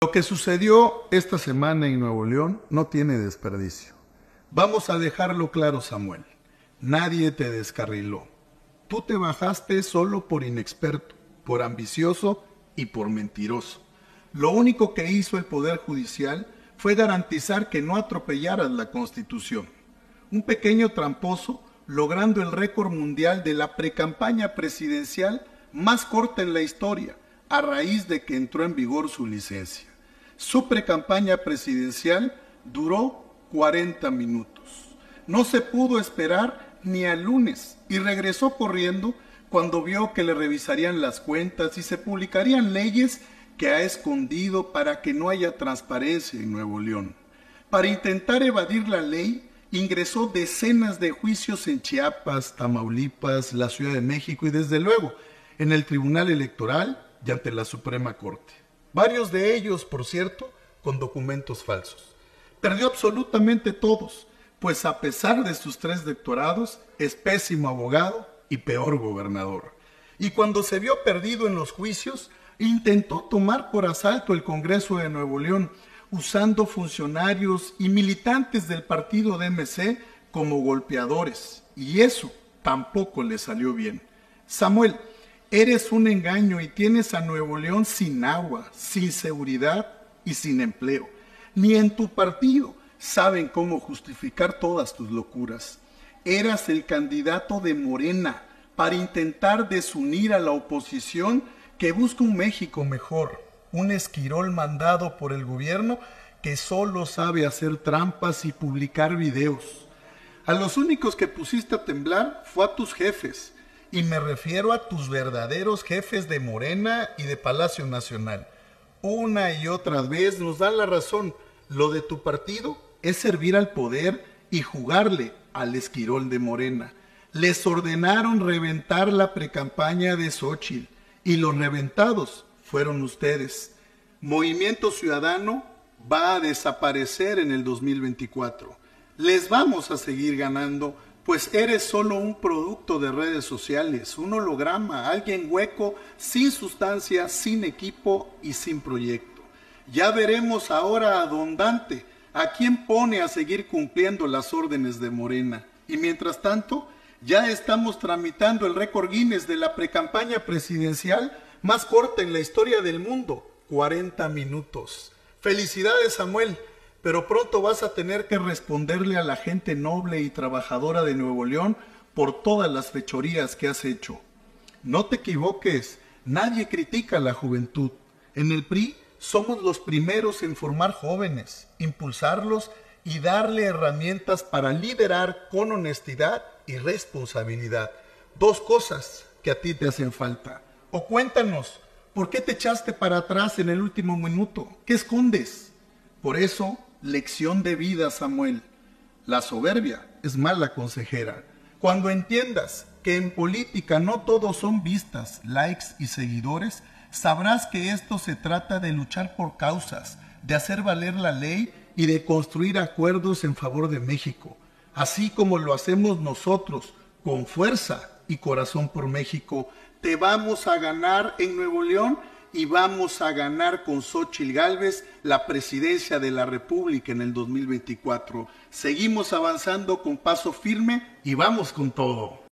Lo que sucedió esta semana en Nuevo León no tiene desperdicio. Vamos a dejarlo claro, Samuel. Nadie te descarriló. Tú te bajaste solo por inexperto, por ambicioso y por mentiroso. Lo único que hizo el Poder Judicial fue garantizar que no atropellaras la Constitución. Un pequeño tramposo logrando el récord mundial de la precampaña presidencial más corta en la historia, a raíz de que entró en vigor su licencia. Su precampaña presidencial duró 40 minutos. No se pudo esperar ni al lunes y regresó corriendo cuando vio que le revisarían las cuentas y se publicarían leyes que ha escondido para que no haya transparencia en Nuevo León. Para intentar evadir la ley, ingresó decenas de juicios en Chiapas, Tamaulipas, la Ciudad de México y desde luego en el Tribunal Electoral y ante la Suprema Corte. Varios de ellos, por cierto, con documentos falsos. Perdió absolutamente todos, pues a pesar de sus tres doctorados, es pésimo abogado y peor gobernador. Y cuando se vio perdido en los juicios, intentó tomar por asalto el Congreso de Nuevo León, usando funcionarios y militantes del partido DMC como golpeadores. Y eso tampoco le salió bien. Samuel, eres un engaño y tienes a Nuevo León sin agua, sin seguridad y sin empleo. Ni en tu partido saben cómo justificar todas tus locuras. Eras el candidato de Morena para intentar desunir a la oposición que busca un México mejor un esquirol mandado por el gobierno que solo sabe hacer trampas y publicar videos. A los únicos que pusiste a temblar fue a tus jefes, y me refiero a tus verdaderos jefes de Morena y de Palacio Nacional. Una y otra vez nos dan la razón. Lo de tu partido es servir al poder y jugarle al esquirol de Morena. Les ordenaron reventar la precampaña de Xochitl y los reventados fueron ustedes. Movimiento Ciudadano va a desaparecer en el 2024. Les vamos a seguir ganando, pues eres solo un producto de redes sociales, un holograma, alguien hueco, sin sustancia, sin equipo y sin proyecto. Ya veremos ahora a a quién pone a seguir cumpliendo las órdenes de Morena. Y mientras tanto, ya estamos tramitando el récord Guinness de la precampaña presidencial más corta en la historia del mundo, 40 minutos. Felicidades Samuel, pero pronto vas a tener que responderle a la gente noble y trabajadora de Nuevo León por todas las fechorías que has hecho. No te equivoques, nadie critica a la juventud. En el PRI somos los primeros en formar jóvenes, impulsarlos y darle herramientas para liderar con honestidad y responsabilidad. Dos cosas que a ti te hacen falta. O cuéntanos, ¿por qué te echaste para atrás en el último minuto? ¿Qué escondes? Por eso, lección de vida, Samuel. La soberbia es mala consejera. Cuando entiendas que en política no todos son vistas, likes y seguidores, sabrás que esto se trata de luchar por causas, de hacer valer la ley y de construir acuerdos en favor de México, así como lo hacemos nosotros, con fuerza y corazón por México, te vamos a ganar en Nuevo León y vamos a ganar con Xochitl Gálvez la presidencia de la República en el 2024. Seguimos avanzando con paso firme y vamos con todo.